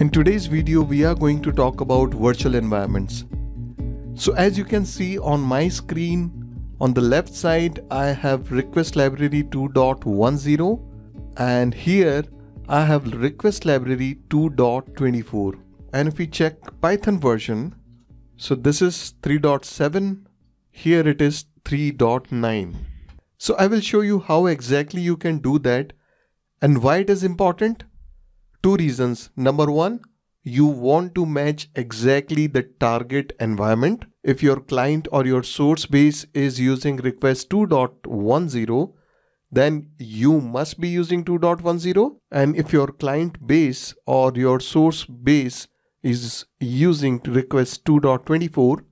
In today's video, we are going to talk about virtual environments. So as you can see on my screen, on the left side, I have request library 2.10 and here I have request library 2.24. And if we check Python version, so this is 3.7, here it is 3.9. So I will show you how exactly you can do that and why it is important. Two reasons. Number one, you want to match exactly the target environment. If your client or your source base is using request 2.10, then you must be using 2.10. And if your client base or your source base is using request 2.24,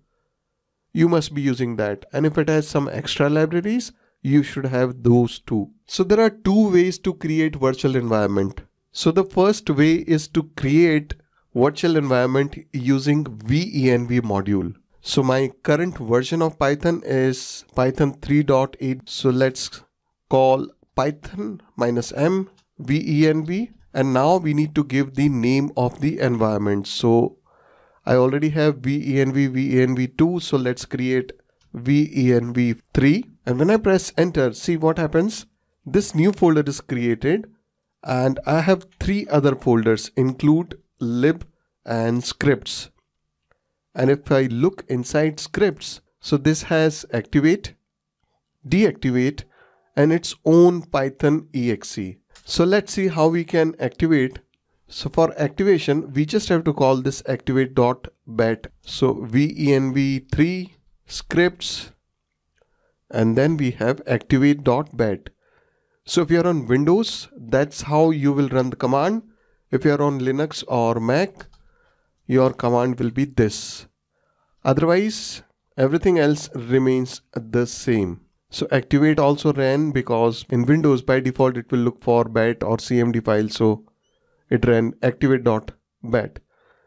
you must be using that. And if it has some extra libraries, you should have those too. So there are two ways to create virtual environment. So the first way is to create virtual environment using venv module. So my current version of Python is Python 3.8. So let's call Python minus m venv and now we need to give the name of the environment. So I already have venv venv2 so let's create venv3 and when I press enter see what happens. This new folder is created and I have three other folders include lib and scripts. And if I look inside scripts so this has activate deactivate and its own python exe. So let's see how we can activate. So for activation we just have to call this activate dot bat. So venv3 scripts and then we have activate.bat. so if you're on Windows, that's how you will run the command. If you're on Linux or Mac, your command will be this. Otherwise, everything else remains the same. So activate also ran because in Windows by default it will look for bat or cmd file. So it ran activate.bat.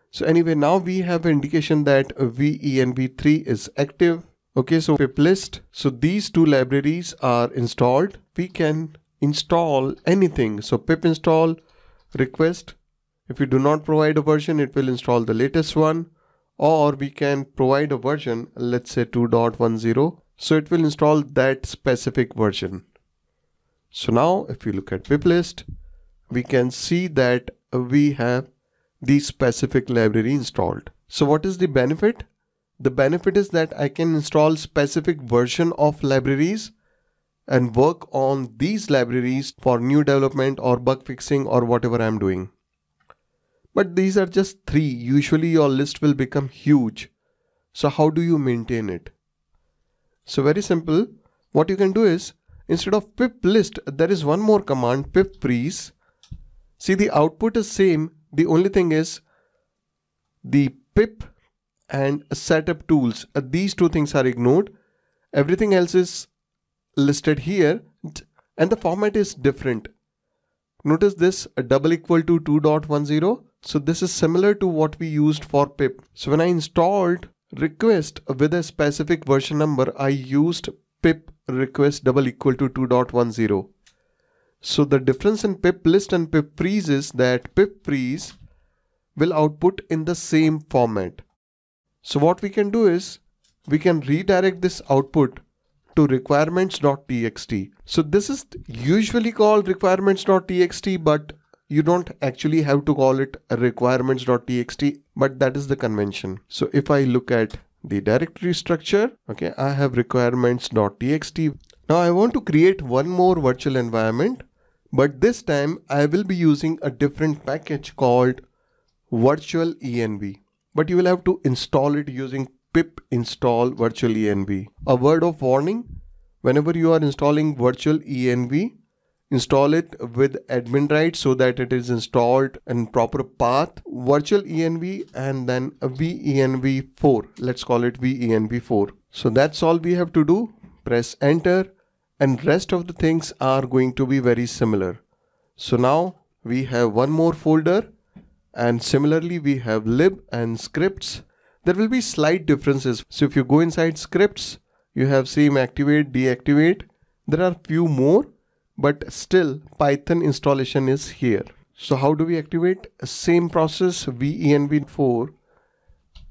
So anyway, now we have an indication that venv3 is active. Okay, so pip list. So these two libraries are installed. We can install anything. So pip install request. If you do not provide a version, it will install the latest one. Or we can provide a version, let's say 2.10. So it will install that specific version. So now if you look at pip list, we can see that we have the specific library installed. So what is the benefit? The benefit is that I can install specific version of libraries and work on these libraries for new development or bug fixing or whatever I'm doing. But these are just three. Usually your list will become huge. So how do you maintain it? So very simple. What you can do is instead of pip list, there is one more command pip freeze. See the output is same. The only thing is the pip and setup tools. Uh, these two things are ignored. Everything else is listed here and the format is different. Notice this double equal to 2.10. So this is similar to what we used for pip. So when I installed request with a specific version number, I used pip request double equal to 2.10. So the difference in pip list and pip freeze is that pip freeze will output in the same format. So what we can do is we can redirect this output to requirements.txt. So this is usually called requirements.txt, but you don't actually have to call it requirements.txt, but that is the convention. So if I look at the directory structure, okay, I have requirements.txt. Now I want to create one more virtual environment, but this time I will be using a different package called virtual env. But you will have to install it using pip install virtual env. A word of warning, whenever you are installing virtual env, install it with admin rights so that it is installed in proper path. Virtual env and then venv4 let's call it venv4 so that's all we have to do. Press enter and rest of the things are going to be very similar. So now we have one more folder and similarly we have lib and scripts there will be slight differences. So if you go inside scripts, you have same activate, deactivate. There are few more, but still Python installation is here. So how do we activate? Same process venv4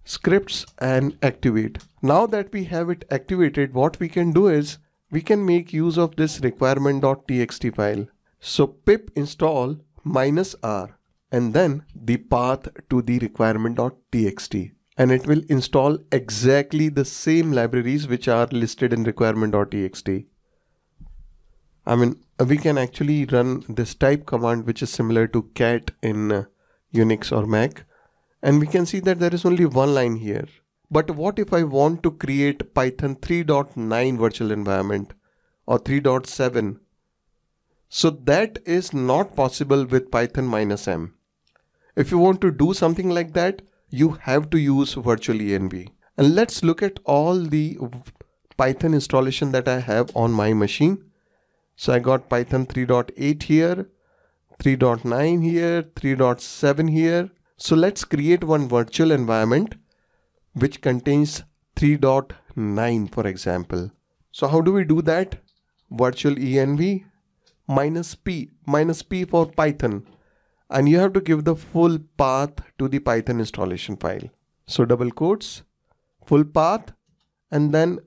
scripts and activate. Now that we have it activated, what we can do is we can make use of this requirement.txt file. So pip install minus r and then the path to the requirement.txt and it will install exactly the same libraries which are listed in requirement.txt. I mean, we can actually run this type command which is similar to cat in uh, Unix or Mac and we can see that there is only one line here. But what if I want to create Python 3.9 virtual environment or 3.7? So that is not possible with Python minus m. If you want to do something like that, you have to use virtual env. And let's look at all the Python installation that I have on my machine. So I got Python 3.8 here, 3.9 here, 3.7 here. So let's create one virtual environment which contains 3.9 for example. So how do we do that? Virtual env minus p, minus p for Python. And you have to give the full path to the Python installation file. So double quotes, full path, and then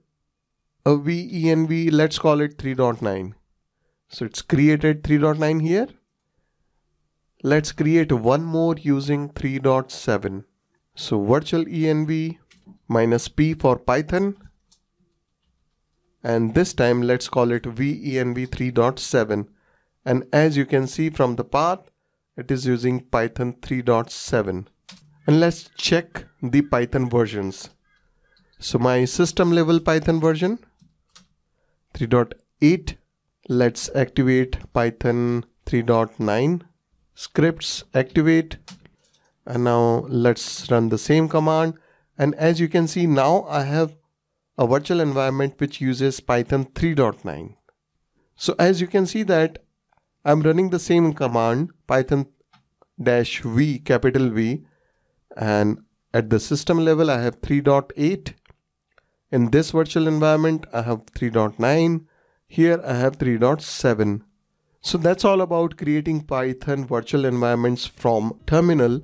a venv, let's call it 3.9. So it's created 3.9 here. Let's create one more using 3.7. So virtual env minus p for Python. And this time let's call it venv 3.7. And as you can see from the path, it is using Python 3.7. And let's check the Python versions. So my system level Python version 3.8 let's activate python 3.9 scripts activate. And now let's run the same command. And as you can see now I have a virtual environment which uses python 3.9 so as you can see that I'm running the same command python dash v capital V. And at the system level I have 3.8 in this virtual environment I have 3.9 here I have 3.7. So that's all about creating Python virtual environments from terminal